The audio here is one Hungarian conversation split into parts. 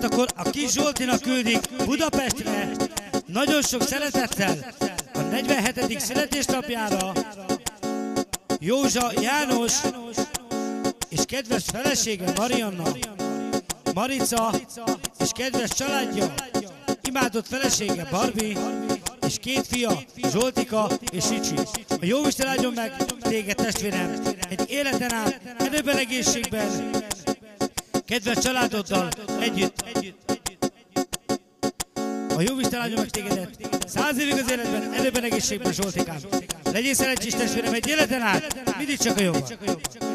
Hát akkor a kis Zsoltinak küldik Budapestre nagyon sok szeretettel a 47. születésnapjára Józsa János és kedves felesége Marianna, Marica és kedves családja, imádott felesége Barbie, és két fia, Zsoltika és Ricsi. A jó Isten áldjon meg téged testvérem, egy életen át, erőben egészségben, kedves családoddal együtt. A jó Isten áldjon meg tégedet, száz évig az életben, erőben egészségben, Zsoltikám. Legyél szerencsés testvérem, egy életen át, mindig csak a jobban.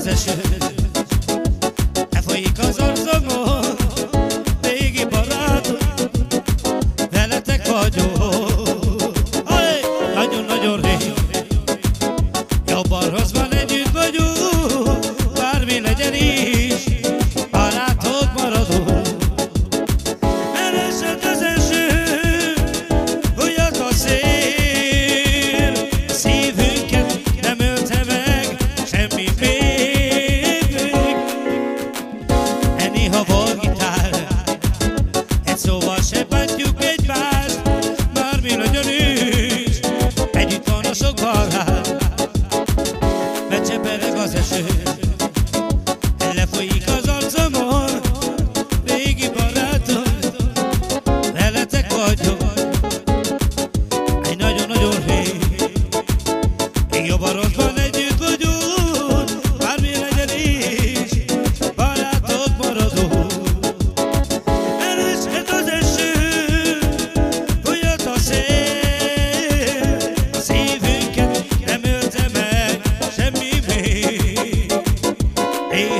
Az eső, ne folyik az arzomon, régi barátom, veletek vagyok.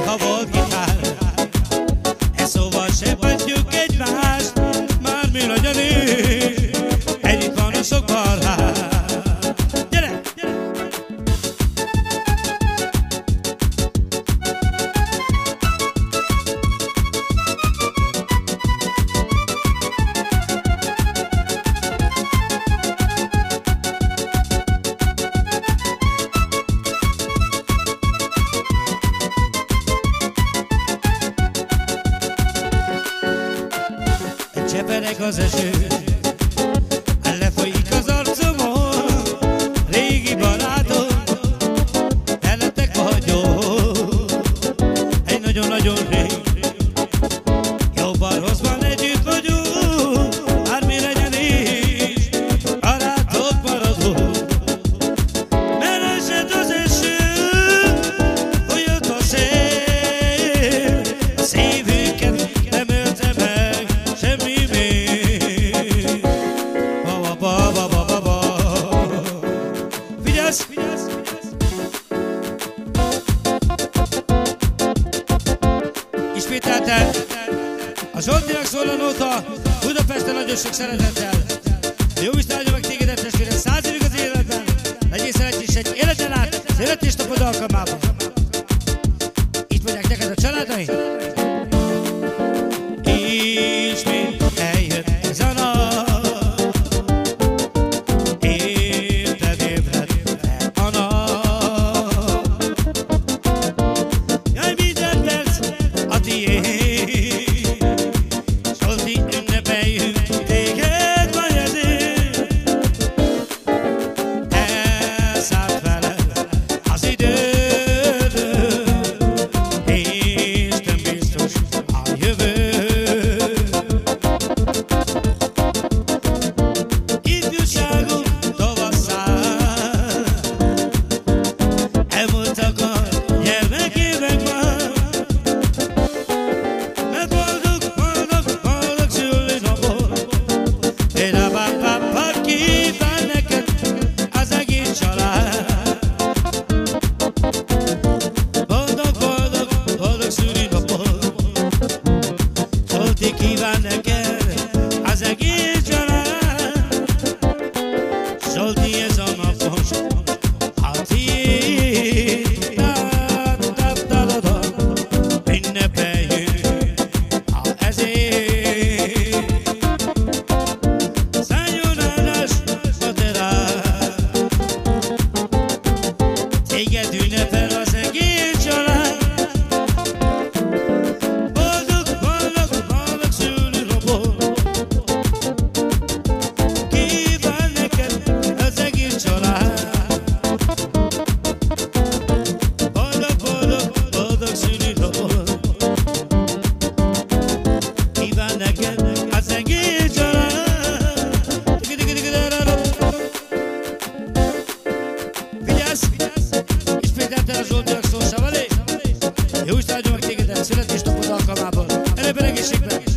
Néha volt gitár E szóval se bántjuk egymást Bármi legyen is. Együtt van a sok Csepereg az eső. Lefolyik az arcomon Régi barátom. Veletek vagyok Egy nagyon-nagyon rég Ismételten a Zsoltinak szól a nóta Budapesten nagyon sok szeretettel. Jó Isten áldja meg tégedet testvére száz évig az életben. Legyél szerencsés egy életen át Születésnapod alkalmában. Itt mondják neked a családaid y dan Az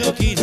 Isten étesen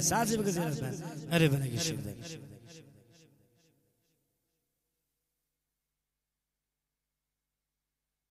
száz évig az életben, erőben egészségben is.